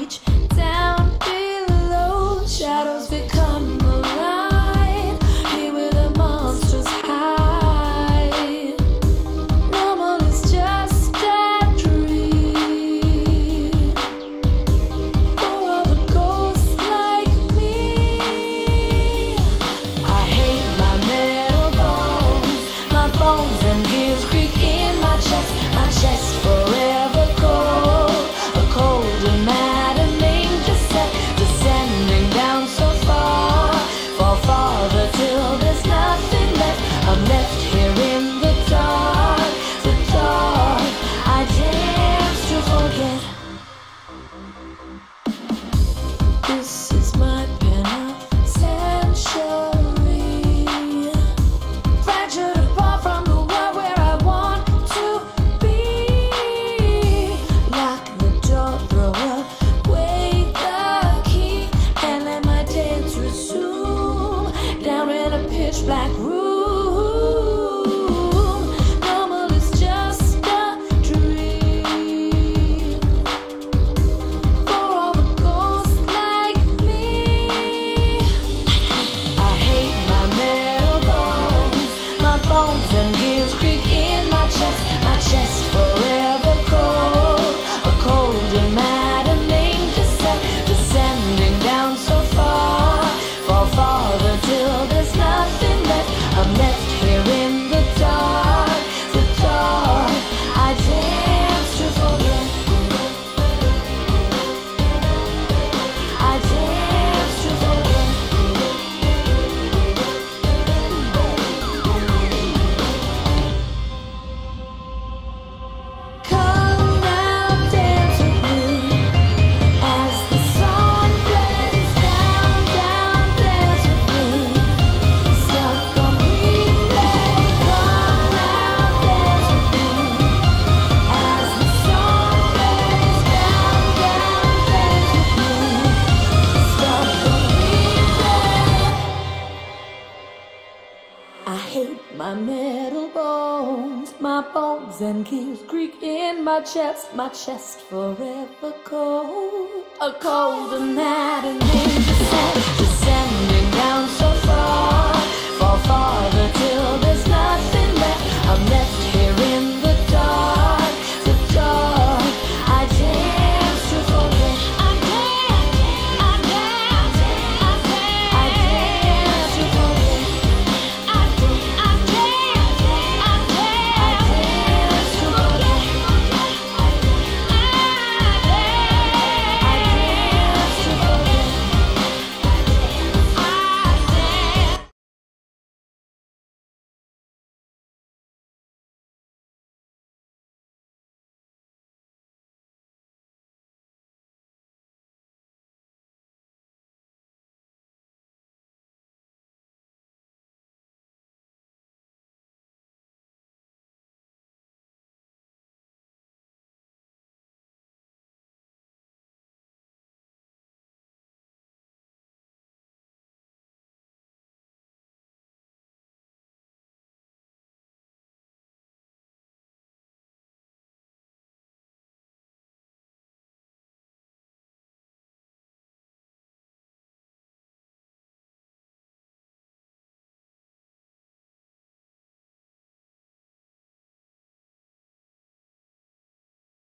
oblige. This is my penitentiary. Fractured apart from the world where I want to be. Lock the door, throw away the key, and let my dance resume. Down in a pitch black room. I hate my metal bones, my bones and keys creak in my chest, my chest forever cold. A colder night and then descend, descending down so